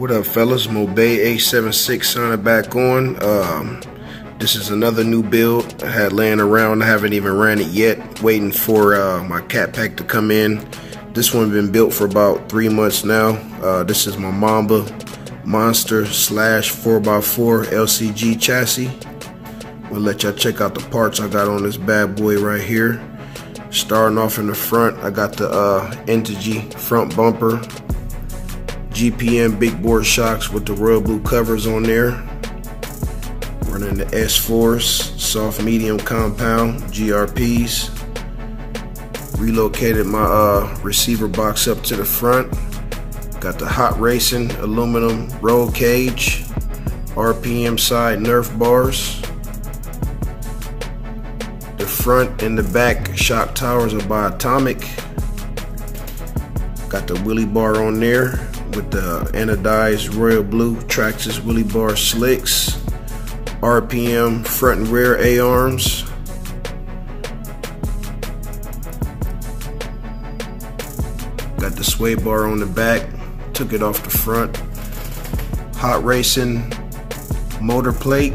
What up, fellas? Mobay 876 signing back on. Um, this is another new build I had laying around. I haven't even ran it yet. Waiting for uh, my cap pack to come in. This one been built for about three months now. Uh, this is my Mamba Monster slash 4x4 LCG chassis. We'll let y'all check out the parts I got on this bad boy right here. Starting off in the front, I got the uh, Integy front bumper GPM big bore shocks with the royal blue covers on there. Running the S-Force soft medium compound GRPs. Relocated my uh, receiver box up to the front. Got the Hot Racing aluminum roll cage. RPM side Nerf bars. The front and the back shock towers are by Atomic. Got the wheelie bar on there with the anodized royal blue Traxxas Wheelie Bar Slicks, RPM front and rear A-arms, got the sway bar on the back, took it off the front, hot racing motor plate,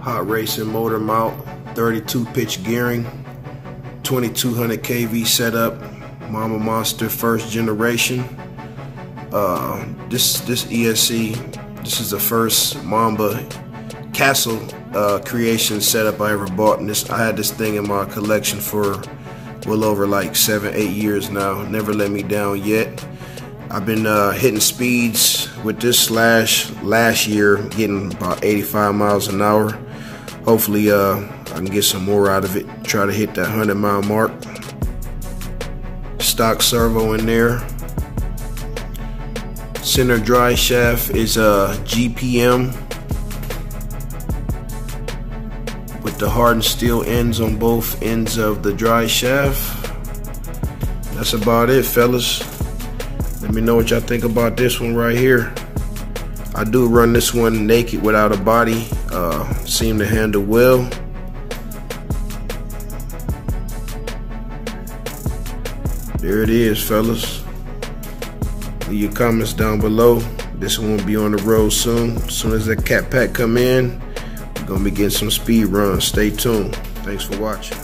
hot racing motor mount, 32 pitch gearing, 2200 kV setup, Mamba Monster first generation. Uh, this this ESC, this is the first Mamba castle uh, creation setup I ever bought, and this I had this thing in my collection for well over like seven, eight years now. Never let me down yet. I've been uh, hitting speeds with this slash last year, getting about 85 miles an hour. Hopefully, uh, I can get some more out of it. Try to hit that 100 mile mark stock servo in there. Center drive shaft is a GPM with the hardened steel ends on both ends of the drive shaft. That's about it, fellas. Let me know what y'all think about this one right here. I do run this one naked without a body. Uh, seem to handle well. There it is, fellas. Leave your comments down below. This one will be on the road soon. As soon as that cap pack come in, we're gonna be getting some speed runs. Stay tuned. Thanks for watching.